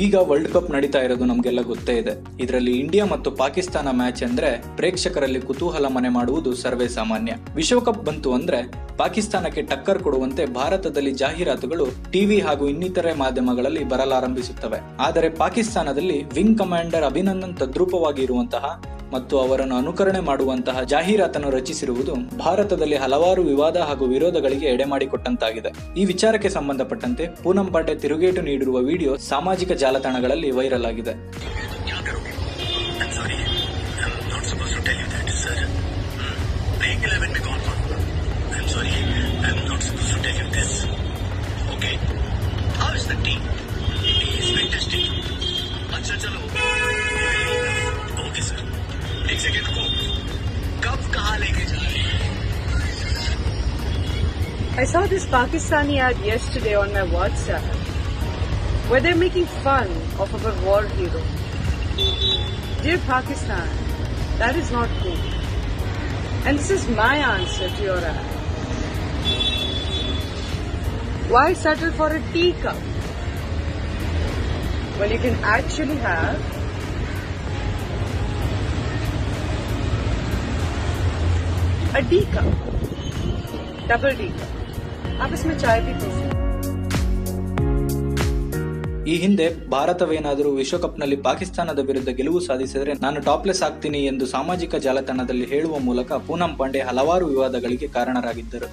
ಈಗ world cup ನಡೀತಾ ಇರೋದು ನಮಗೆಲ್ಲ ಗೊತ್ತೇ ಇದೆ. ಇದರಲ್ಲಿ ಇಂಡಿಯಾ ಮತ್ತು ಪಾಕಿಸ್ತಾನ ಮ್ಯಾಚ್ ಅಂದ್ರೆ ಪ್ರೇಕ್ಷಕರಲ್ಲಿ ಕುತೂಹಲ ಮನೆ ಮಾಡುವುದು ಸರ್ವೇ ಸಾಮಾನ್ಯ. ವಿಶ್ವಕಪ್ ಬಂತು ಅಂದ್ರೆ ಪಾಕಿಸ್ತಾನಕ್ಕೆ ಟಕ್ಕರ್ ಕೊಡುವಂತೆ ಭಾರತದಲ್ಲಿ ಜಾಹೀರಾತುಗಳು ಟಿವಿ ಹಾಗೂ ಇನ್ನಿತರೆ ಮಾಧ್ಯಮಗಳಲ್ಲಿ ಬರಲಾರಂಭಿಸುತ್ತವೆ. ಆದರೆ ಪಾಕಿಸ್ತಾನದಲ್ಲಿ ವಿಂಗ್ ಕಮಾಂಡರ್ ಅಭಿನಂದನ್ ತದ್ರೂಪವಾಗಿ ಇರುವಂತಹ ಮತ್ತು ಅವರನ್ನು ಅನುಕರಣೆ ಮಾಡುವಂತಹ ಜಾಹೀರಾತನ್ನು ರಚಿಸಿರುವುದು ಭಾರತದಲ್ಲಿ ಹಲವಾರು ವಿವಾದ ಹಾಗೂ ವಿರೋಧಗಳಿಗೆ ಎಡೆಮಾಡಿಕೊಟ್ಟಂತಾಗಿದೆ ಈ ವಿಚಾರಕ್ಕೆ ಸಂಬಂಧಪಟ್ಟಂತೆ ಪೂನಂ ಪಾಂಡೆ ತಿರುಗೇಟು ನೀಡಿರುವ ವಿಡಿಯೋ ಸಾಮಾಜಿಕ ಜಾಲತಾಣಗಳಲ್ಲಿ ವೈರಲ್ ಆಗಿದೆ क्या करोगे I'm sorry. I'm not supposed to tell you that, sir. Hmm. Playing 11 में कौन कौन होगा? I'm sorry. I'm not supposed to tell you this. Okay. How is the team? He is fantastic. अच्छा चलो ओके सर एक second को कब कहाँ लेके जा रहे हैं I saw this Pakistani ad yesterday on my WhatsApp where they're making fun of our war hero. Dear Pakistan, that is not cool. And this is my answer to your ad. Why settle for a teacup? Well, you can actually have a D cup, double D cup. आप इसमें चाय भी P सकते हैं ಈ ಹಿಂದೆ ಭಾರತವೇನಾದರೂ ವಿಶ್ವಕಪ್ನಲ್ಲಿ ಪಾಕಿಸ್ತಾನದ ವಿರುದ್ಧ ಗೆಲುವು ಸಾಧಿಸಿದರೆ ನಾನು ಟಾಪ್ಲೆಸ್ ಆಗ್ತೀನಿ ಎಂದು ಸಾಮಾಜಿಕ ಜಾಲತಾಣದಲ್ಲಿ ಹೇಳುವ ಮೂಲಕ ಪೂನಂ ಪಾಂಡೆ ಹಲವಾರು ವಿವಾದಗಳಿಗೆ ಕಾರಣರಾಗಿದ್ದರು